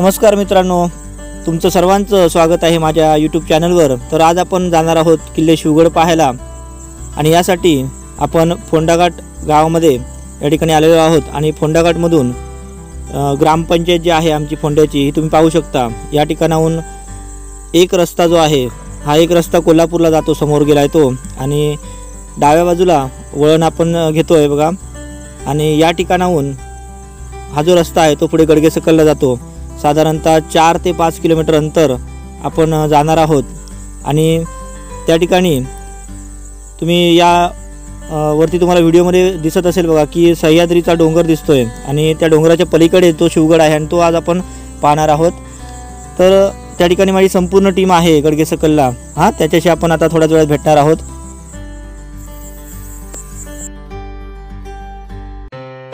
नमस्कार मित्रांनो तुमचं सर्वांचं स्वागत आहे माझ्या यूट्यूब चॅनलवर तर आज आपण जाणार आहोत किल्ले शिवगड पाहायला. आणि यासाठी आपण फोंडाघाट गावामध्ये या ठिकाणी आलेलो आहोत. आणि फोंडाघाटमधून ग्रामपंचायत जी आहे आमची फोंड्याची ही तुम्ही पाहू शकता. या ठिकाणाहून एक रस्ता जो आहे हा एक रस्ता कोल्हापूरला जातो समोर गेला आहे तो. आणि डाव्या बाजूला वळण आपण घेतो आहे बघा. आणि या ठिकाणाहून हा जो रस्ता आहे तो पुढे गडगे सकलला जातो. साधारणतः चार ते पाच किलोमीटर अंतर आपण जाणार आहोत. आणि त्या ठिकाणी तुम्ही या वरती तुम्हाला व्हिडिओमध्ये दिसत असेल बघा की सह्याद्रीचा डोंगर दिसतो आहे आणि त्या डोंगराच्या पलीकडे तो शिवगड आहे आणि तो आज आपण पाहणार आहोत. तर त्या ठिकाणी माझी संपूर्ण टीम आहे गडगे सकलला हां त्याच्याशी आपण आता थोड्याच वेळात भेटणार आहोत.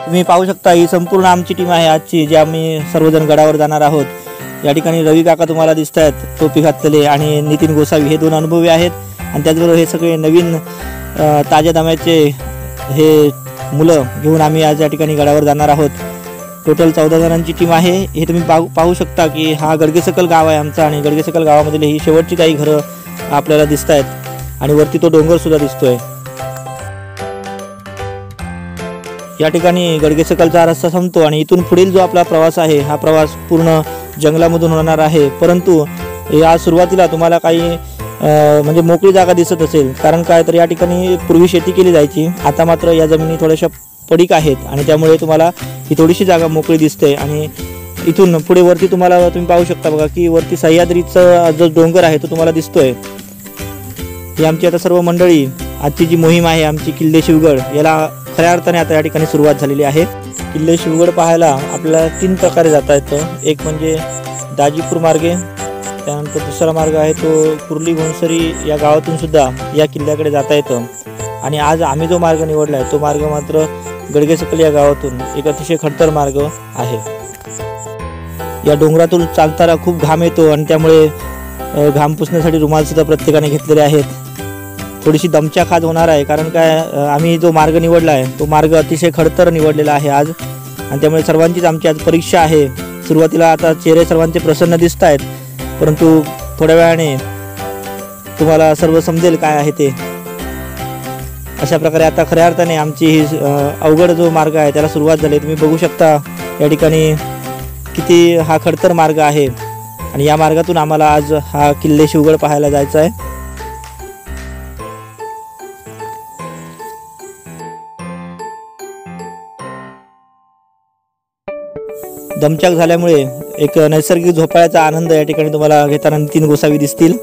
तुम्ही पाहू शकता ही संपूर्ण आमची टीम आहे. आजची जी आम्ही सर्वजण गडावर जाणार आहोत या ठिकाणी रवी काका तुम्हाला दिसत आहेत टोपी घातलेले आणि नितीन गोसावी हे दोन अनुभवी आहेत. आणि त्याचबरोबर हे सगळे नवीन ताज्या दम्याचे हे मुलं घेऊन आम्ही आज या ठिकाणी गडावर जाणार आहोत. टोटल चौदा जणांची टीम आहे. हे तुम्ही पाहू पाहू शकता की हा गडगेसकल गाव आहे आमचा आणि गडगेसकल गावामधील ही शेवटची काही घरं आपल्याला दिसत आहेत आणि वरती तो डोंगरसुद्धा दिसतो आहे या ठिकाणी गडगेसकलचा रस्ता संपतो आणि इथून पुढील जो आपला प्रवास आहे हा प्रवास पूर्ण जंगलामधून होणार आहे. परंतु या सुरुवातीला तुम्हाला काही म्हणजे मोकळी जागा दिसत असेल. कारण काय तर या ठिकाणी पूर्वी शेती केली जायची. आता मात्र या जमिनी थोड्याशा पडीक आहेत आणि त्यामुळे तुम्हाला ही थोडीशी जागा मोकळी दिसते. आणि इथून पुढे वरती तुम्हाला तुम्ही पाहू शकता बघा की वरती सह्याद्रीचा जो डोंगर आहे तो तुम्हाला दिसतोय. ही आमची आता सर्व मंडळी आजची जी मोहीम आहे आमची किल्ले शिवगड याला खऱ्या अर्थाने आता या ठिकाणी सुरुवात झालेली आहे. किल्ले शिवगड पाहायला आपल्याला तीन प्रकारे जाता येतं. एक म्हणजे दाजीपूर मार्गे त्यानंतर दुसरा मार्ग आहे तो कुर्ली घोणसरी या गावातून सुद्धा या किल्ल्याकडे जाता येतं. आणि आज आम्ही जो मार्ग निवडला आहे तो मार्ग मात्र गडगेसकल या गावातून एक अतिशय खडतर मार्ग आहे. या डोंगरातून चालताना खूप घाम येतो आणि त्यामुळे घाम पुसण्यासाठी रुमालसुद्धा प्रत्येकाने घेतलेले आहेत. थोडीशी दमचाखाज होणार आहे कारण काय आम्ही जो मार्ग निवडला आहे तो मार्ग अतिशय खडतर निवडलेला आहे आज. आणि त्यामुळे सर्वांचीच आमची आज परीक्षा आहे. सुरुवातीला आता चेहरे सर्वांचे प्रसन्न दिसत आहेत परंतु थोड्या वेळाने तुम्हाला सर्व समजेल काय आहे ते. अशा प्रकारे आता खऱ्या अर्थाने आमची ही अवघड जो मार्ग आहे त्याला सुरुवात झाली. तुम्ही बघू शकता या ठिकाणी किती हा खडतर मार्ग आहे. आणि या मार्गातून आम्हाला आज हा किल्ले शिवगड पाहायला जायचा आहे. दमचाक झाल्यामुळे एक नैसर्गिक झोपाळ्याचा आनंद या ठिकाणी तुम्हाला घेताना तीन गोसावी दिसतील.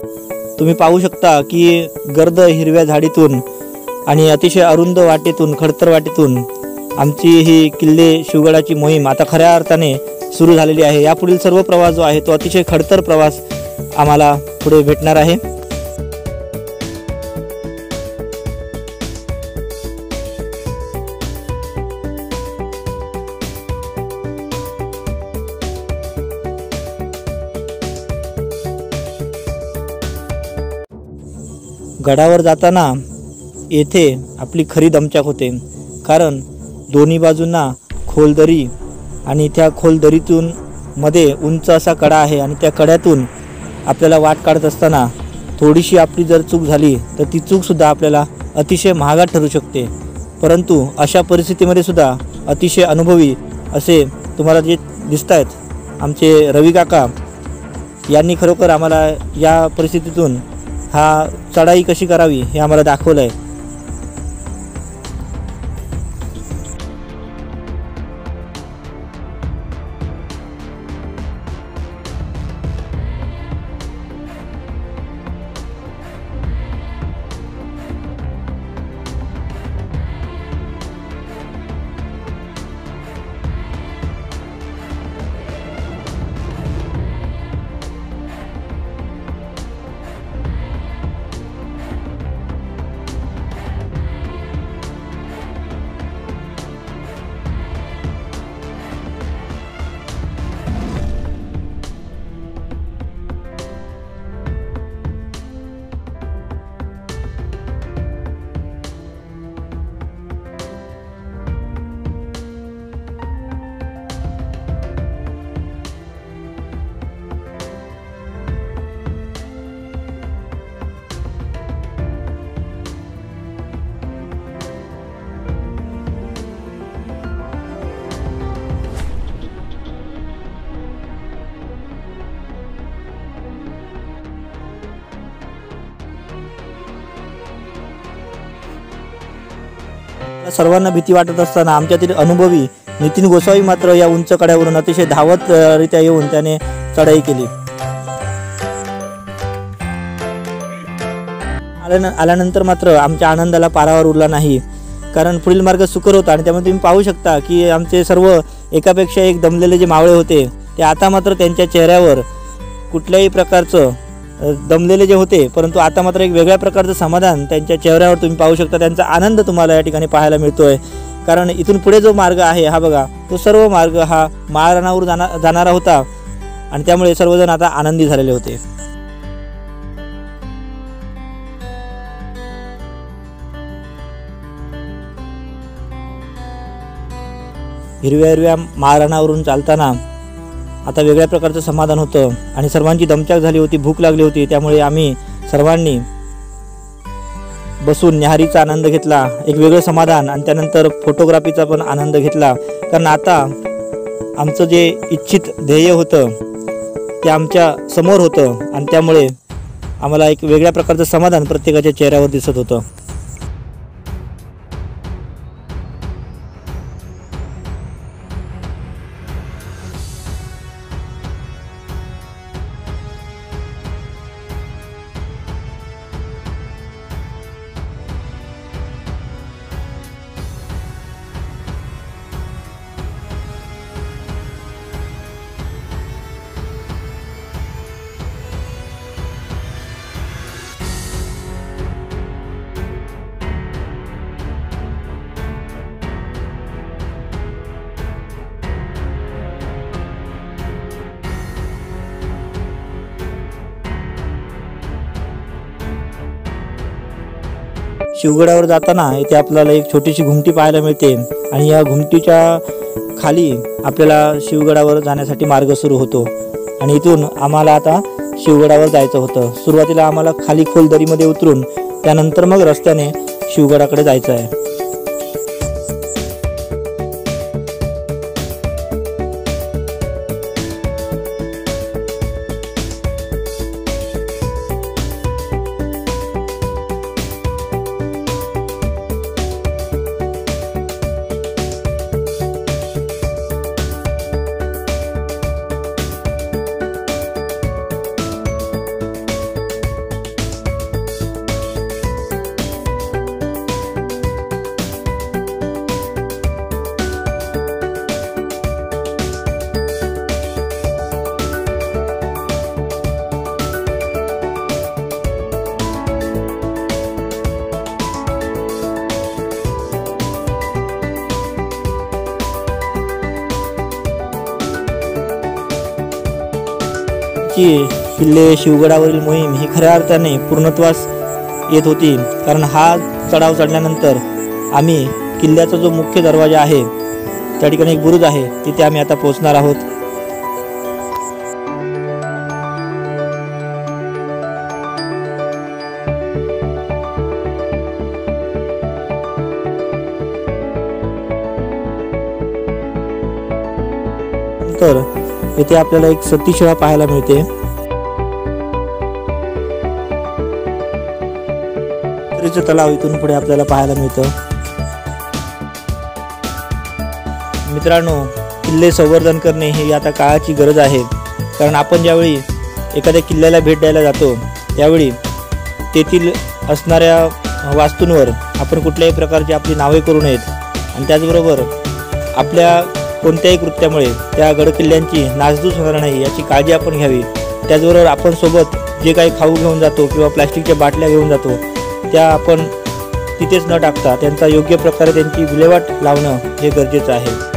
तुम्ही पाहू शकता की गर्द हिरव्या झाडीतून आणि अतिशय अरुंद वाटेतून खडतर वाटेतून आमची ही किल्ले शिवगडाची मोहीम आता खऱ्या अर्थाने सुरू झालेली आहे. यापुढील सर्व प्रवास जो आहे तो अतिशय खडतर प्रवास आम्हाला पुढे भेटणार आहे. गडावर जाताना येथे आपली खरी दमचाक होते. कारण दोन्ही बाजूंना खोलदरी आणि त्या खोलदरीतून मध्ये उंच असा कडा आहे आणि त्या कड्यातून आपल्याला वाट काढत असताना थोडीशी आपली जर चूक झाली तर ती चूकसुद्धा आपल्याला अतिशय महागात ठरू शकते. परंतु अशा परिस्थितीमध्ये सुद्धा अतिशय अनुभवी असे तुम्हाला जे दिसत आहेत आमचे रवी काका यांनी खरोखर आम्हाला या परिस्थितीतून हा चढाई कशी करावी हे आम्हाला दाखवलं आहे सर्वांना भीती वाटत असताना आमच्यातील अनुभवी नितीन गोसावी मात्र या उंच कड्यावरून अतिशय धावत रित्या येऊन त्याने चढाई केली. आल्यान आल्यानंतर मात्र आमच्या आनंदाला पारावर उरला नाही. कारण पुढील मार्ग सुकर होता आणि त्यामुळे तुम्ही पाहू शकता की आमचे सर्व एकापेक्षा एक दमलेले जे मावळे होते ते आता मात्र त्यांच्या चेहऱ्यावर कुठल्याही प्रकारचं दमलेले जे होते परंतु आता मात्र एक वेगळ्या प्रकारचं समाधान त्यांच्या चेहऱ्यावर तुम्ही पाहू शकता त्यांचा आनंद तुम्हाला या ठिकाणी पाहायला मिळतोय. कारण इथून पुढे जो मार्ग आहे हा बघा तो सर्व मार्ग हा माळरानावर जाना जाणारा होता आणि त्यामुळे सर्वजण आता आनंदी झालेले होते. हिरव्या हिरव्या माळरानावरून चालताना आता वेगळ्या प्रकारचं समाधान होतं आणि सर्वांची दमचाक झाली होती भूक लागली होती. त्यामुळे आम्ही सर्वांनी बसून न्याहारीचा आनंद घेतला एक वेगळं समाधान आणि त्यानंतर फोटोग्राफीचा पण आनंद घेतला. कारण आता आमचं जे इच्छित ध्येय होतं ते आमच्यासमोर होतं आणि त्यामुळे आम्हाला एक वेगळ्या प्रकारचं समाधान प्रत्येकाच्या चेहऱ्यावर दिसत होतं. शिवगडावर जाताना इथे आपल्याला एक छोटीशी घुमटी पाहायला मिळते. आणि या घुमटीच्या खाली आपल्याला शिवगडावर जाण्यासाठी मार्ग सुरू होतो. आणि इथून आम्हाला आता शिवगडावर जायचं होतं. सुरुवातीला आम्हाला खाली खोल दरीमध्ये उतरून त्यानंतर मग रस्त्याने शिवगडाकडे जायचं आहे. ची किल्ले शिवगडावरील मोहीम ही खऱ्या अर्थाने पूर्णत्वास येत होती. कारण हा चढाव चढल्यानंतर आम्ही किल्ल्याचा जो मुख्य दरवाजा आहे त्या ठिकाणी एक बुरुज आहे तिथे आम्ही आता पोहोचणार आहोत. तर येथे आपल्याला एक सतीशिळा पाहायला मिळते. तलाव इथून पुढे आपल्याला पाहायला मिळतं. मित्रांनो किल्ले संवर्धन करणे ही आता काळाची गरज आहे. कारण आपण ज्यावेळी एखाद्या किल्ल्याला भेट द्यायला जातो त्यावेळी तेथील असणाऱ्या वास्तूंवर आपण कुठल्याही प्रकारची आपली नावे करू नयेत. आणि त्याचबरोबर आपल्या कोणत्याही कृत्यामुळे त्या गडकिल्ल्यांची नासधूस होणार नाही याची काळजी आपण घ्यावी. त्याचबरोबर आपण सोबत जे काही खाऊ घेऊन जातो किंवा प्लॅस्टिकच्या बाटल्या घेऊन जातो त्या आपण तिथेच न टाकता त्यांचा योग्य प्रकारे त्यांची विल्हेवाट लावणं हे गरजेचं आहे.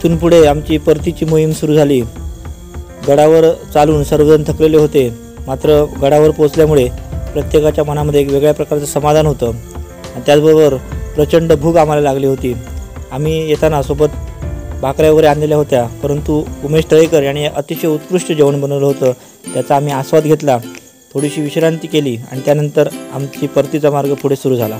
इथून पुढे आमची परतीची मोहीम सुरू झाली. गडावर चालून सर्वजण थकलेले होते. मात्र गडावर पोचल्यामुळे प्रत्येकाच्या मनामध्ये एक वेगळ्या प्रकारचं समाधान होतं. आणि त्याचबरोबर प्रचंड भूक आम्हाला लागली होती. आम्ही येताना सोबत भाकऱ्या वगैरे आणलेल्या होत्या. परंतु उमेश तळेकर यांनी अतिशय उत्कृष्ट जेवण बनवलं होतं. त्याचा आम्ही आस्वाद घेतला. थोडीशी विश्रांती केली आणि त्यानंतर आमची परतीचा मार्ग पुढे सुरू झाला.